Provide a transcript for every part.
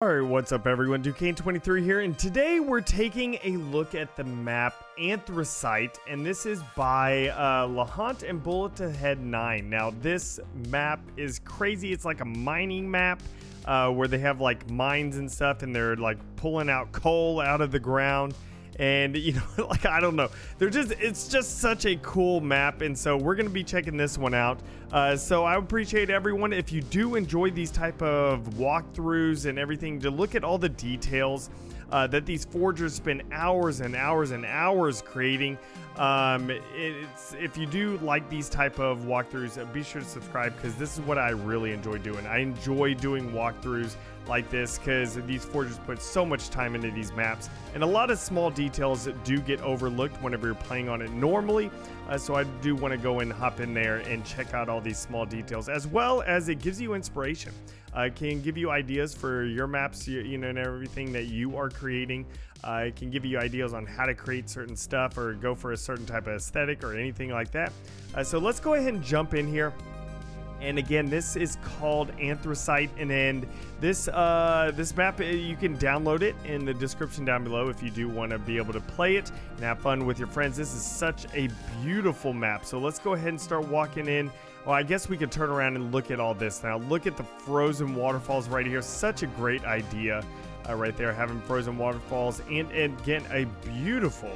Alright, what's up everyone? Ducain23 here, and today we're taking a look at the map Anthracite, and this is by uh, Lahont and Bullet Ahead 9. Now, this map is crazy. It's like a mining map uh, where they have like mines and stuff, and they're like pulling out coal out of the ground and you know like i don't know. They're just it's just such a cool map and so we're to be checking this one out. Uh, so i appreciate everyone. If you do enjoy these type of walkthroughs and everything to look at all the details uh, that these forgers spend hours and hours and hours creating um, if you do like these type of walkthroughs, be sure to subscribe because this is what I really enjoy doing. I enjoy doing walkthroughs like this because these forgers put so much time into these maps and a lot of small details do get overlooked whenever you're playing on it normally. Uh, so I do want to go and hop in there and check out all these small details as well as it gives you inspiration. Uh, can give you ideas for your maps, you, you know, and everything that you are creating. Uh, can give you ideas on how to create certain stuff or go for a certain type of aesthetic or anything like that. Uh, so let's go ahead and jump in here. And again, this is called Anthracite, and then this uh, this map uh, you can download it in the description down below if you do want to be able to play it and have fun with your friends. This is such a beautiful map. So let's go ahead and start walking in. Well, I guess we could turn around and look at all this now. Look at the frozen waterfalls right here. Such a great idea uh, right there, having frozen waterfalls and, and again, a beautiful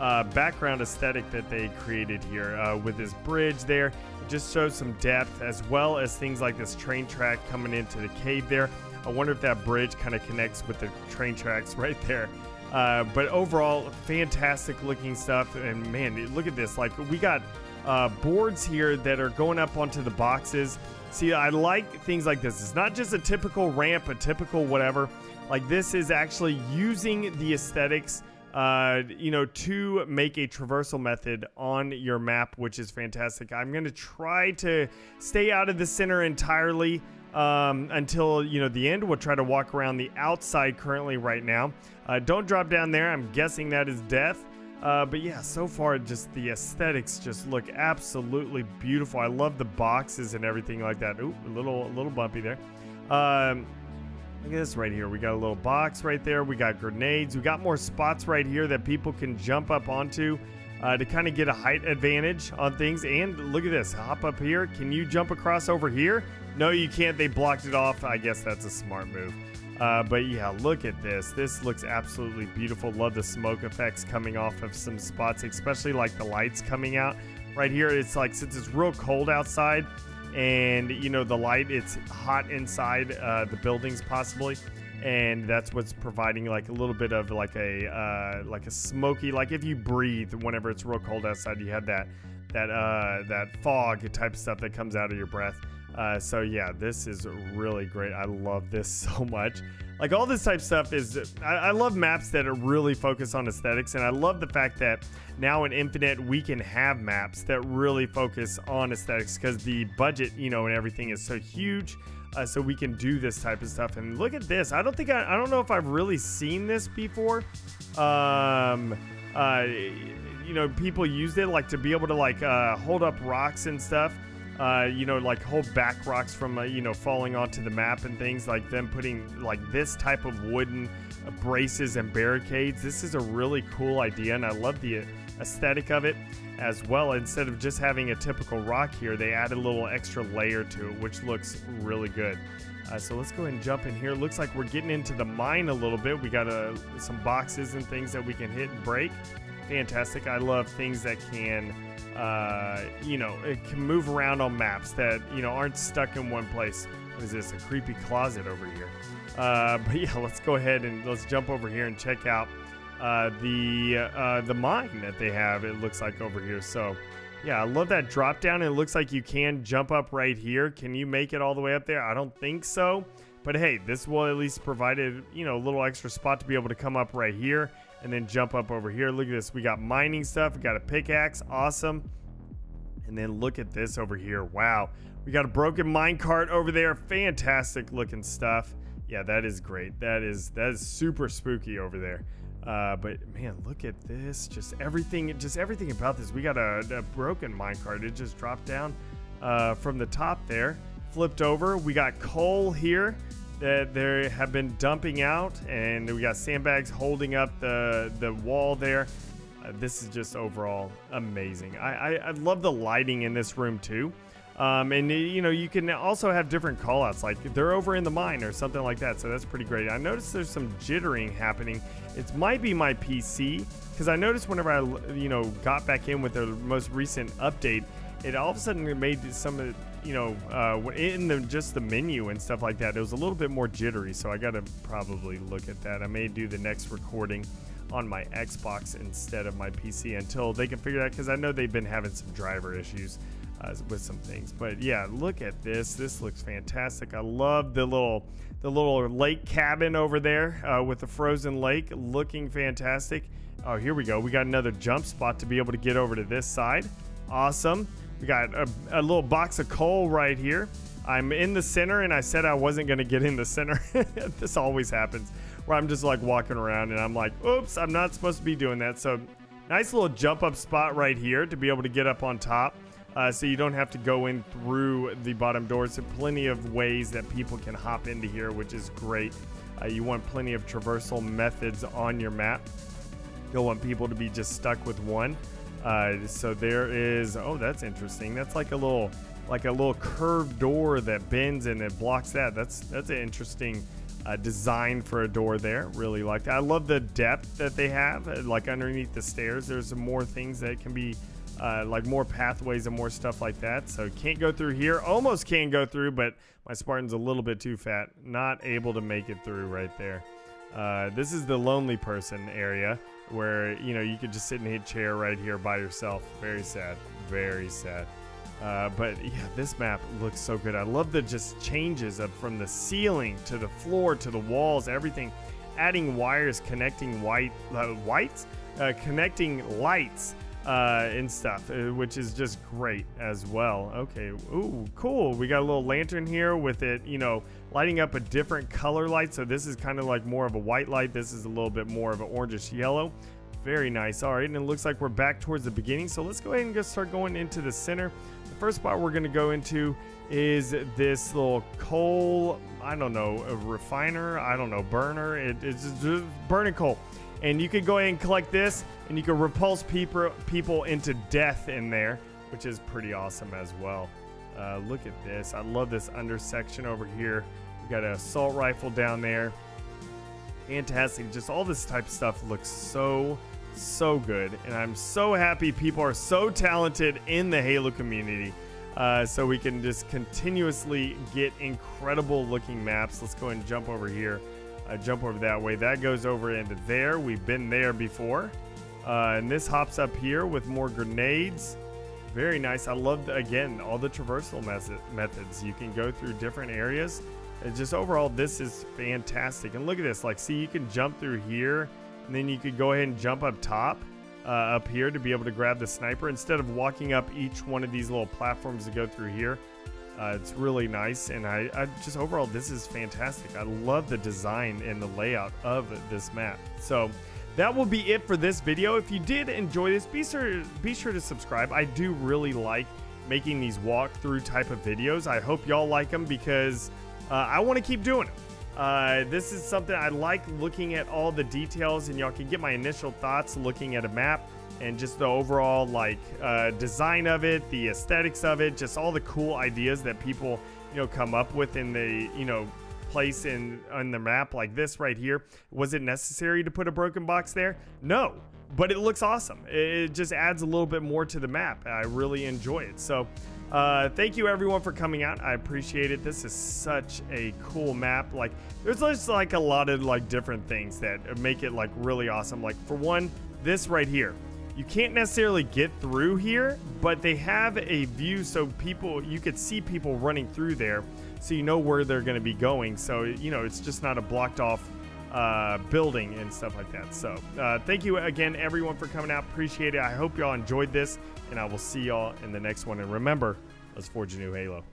uh, background aesthetic that they created here uh, with this bridge there. It just shows some depth as well as things like this train track coming into the cave there. I wonder if that bridge kind of connects with the train tracks right there. Uh, but overall, fantastic looking stuff. And man, look at this. Like, we got uh, boards here that are going up onto the boxes. See, I like things like this. It's not just a typical ramp, a typical whatever. Like, this is actually using the aesthetics uh, you know, to make a traversal method on your map, which is fantastic. I'm going to try to stay out of the center entirely um, until, you know, the end. We'll try to walk around the outside currently right now. Uh, don't drop down there. I'm guessing that is death. Uh, but yeah, so far, just the aesthetics just look absolutely beautiful. I love the boxes and everything like that. Ooh, a little, a little bumpy there. Um, Look at this right here. We got a little box right there. We got grenades. We got more spots right here that people can jump up onto uh, to kind of get a height advantage on things. And look at this. Hop up here. Can you jump across over here? No, you can't. They blocked it off. I guess that's a smart move. Uh, but yeah, look at this. This looks absolutely beautiful. Love the smoke effects coming off of some spots, especially like the lights coming out. Right here, it's like since it's real cold outside, and you know the light it's hot inside uh, the buildings possibly and that's what's providing like a little bit of like a uh, like a smoky like if you breathe whenever it's real cold outside you have that that uh, that fog type stuff that comes out of your breath uh, so yeah this is really great. I love this so much. Like all this type stuff is I, I, love maps that are really focused on aesthetics and i love the fact that now in infinite we can have maps that really focus on aesthetics because the budget you know and everything is so huge uh, so we can do this type of stuff. And look at this. I don't think i, I don't know if i've really seen this before. Um uh you know people used it like to be able to like uh hold up rocks and stuff uh, you know, like whole back rocks from, uh, you know, falling onto the map and things like them putting like this type of wooden braces and barricades. This is a really cool idea, and I love the aesthetic of it as well. Instead of just having a typical rock here, they added a little extra layer to it, which looks really good. Uh, so let's go ahead and jump in here. Looks like we're getting into the mine a little bit. We got uh, some boxes and things that we can hit and break. Fantastic. I love things that can uh, you know, it can move around on maps that, you know, aren't stuck in one place. What is this? A creepy closet over here. Uh, but yeah, let's go ahead and let's jump over here and check out uh, the uh, the mine that they have. It looks like over here. So yeah, I love that drop down. It looks like you can jump up right here. Can you make it all the way up there? I don't think so. But hey, this will at least provide a, you know, a little extra spot to be able to come up right here and then jump up over here. Look at this. We got mining stuff. We got a pickaxe. Awesome. And then look at this over here. Wow. We got a broken minecart over there. Fantastic looking stuff. Yeah, that is great. That is that is super spooky over there. Uh, but man, look at this. Just everything, just everything about this. We got a, a broken minecart. It just dropped down uh, from the top there, flipped over. We got coal here. That they have been dumping out, and we got sandbags holding up the the wall there. Uh, this is just overall amazing. I, I, I love the lighting in this room too. Um, and you know you can also have different callouts, like they're over in the mine or something like that. So that's pretty great. I noticed there's some jittering happening. It might be my PC because I noticed whenever I you know got back in with the most recent update, it all of a sudden made some of you know uh, in the just the menu and stuff like that. It was a little bit more jittery. So I got to probably look at that. I may do the next recording on my Xbox instead of my PC until they can figure that because I know they've been having some driver issues uh, with some things. But yeah, look at this. This looks fantastic. I love the little the little lake cabin over there uh, with the frozen lake, looking fantastic. Oh, here we go. We got another jump spot to be able to get over to this side. Awesome. We got a, a little box of coal right here. I'm in the center, and I said I wasn't going to get in the center. this always happens, where I'm just like walking around, and I'm like, oops, I'm not supposed to be doing that. So, nice little jump up spot right here to be able to get up on top uh, so you don't have to go in through the bottom doors. There plenty of ways that people can hop into here, which is great. Uh, you want plenty of traversal methods on your map. You'll want people to be just stuck with one. Uh, so there is, oh, that's interesting. That's like a little, like a little curved door that bends and it blocks that. That's that's an interesting uh, design for a door there. Really like that. I love the depth that they have. Uh, like underneath the stairs, there's more things that can be uh, like more pathways and more stuff like that. So can't go through here. Almost can go through, but my Spartan's a little bit too fat. Not able to make it through right there. Uh, this is the lonely person area where you know you could just sit in a chair right here by yourself. Very sad. Very sad. Uh, but yeah, this map looks so good. I love the just changes of from the ceiling to the floor to the walls, everything. Adding wires, connecting white uh, whites, uh, connecting lights uh, and stuff, uh, which is just great as well. Okay, ooh, cool. We got a little lantern here with it, you know, lighting up a different color light. So this is kind of like more of a white light. This is a little bit more of an orangish yellow. Very nice. All right, and it looks like we're back towards the beginning. So let's go ahead and just start going into the center. The first spot we're going to go into is this little coal, I don't know, a refiner, I don't know, burner. It, it's just burning coal and you could go ahead and collect this and you can repulse people people into death in there which is pretty awesome as well. Uh, look at this. I love this under section over here. We got an assault rifle down there. Fantastic. Just all this type of stuff looks so so good. And i'm so happy people are so talented in the halo community uh, so we can just continuously get incredible looking maps. Let's go and jump over here I jump over that way. That goes over into there. We've been there before. Uh, and this hops up here with more grenades. Very nice. I love, again, all the traversal methods. You can go through different areas. And just overall, this is fantastic. And look at this. Like, see, you can jump through here. And then you could go ahead and jump up top. Uh, up here to be able to grab the sniper instead of walking up each one of these little platforms to go through here. Uh, it's really nice, and I, I, just overall this is fantastic. I love the design and the layout of this map. So that will be it for this video. If you did enjoy this, be sure be sure to subscribe. I do really like making these walkthrough type of videos. I hope y'all like them because uh, I want to keep doing them. Uh, this is something I like looking at all the details, and y'all can get my initial thoughts looking at a map and just the overall like uh, design of it, the aesthetics of it, just all the cool ideas that people you know come up with in the you know place in on the map like this right here. Was it necessary to put a broken box there? No, but it looks awesome. It just adds a little bit more to the map. I really enjoy it. So. Uh, thank you everyone for coming out. I appreciate it. This is such a cool map. Like, there's just like a lot of like different things that make it like really awesome. Like for one, this right here. You can't necessarily get through here, but they have a view so people you could see people running through there, so you know where they're going to be going. So you know it's just not a blocked off uh, building and stuff like that. So uh, thank you again, everyone, for coming out. Appreciate it. I hope y'all enjoyed this, and I will see y'all in the next one. And remember, let's forge a new Halo.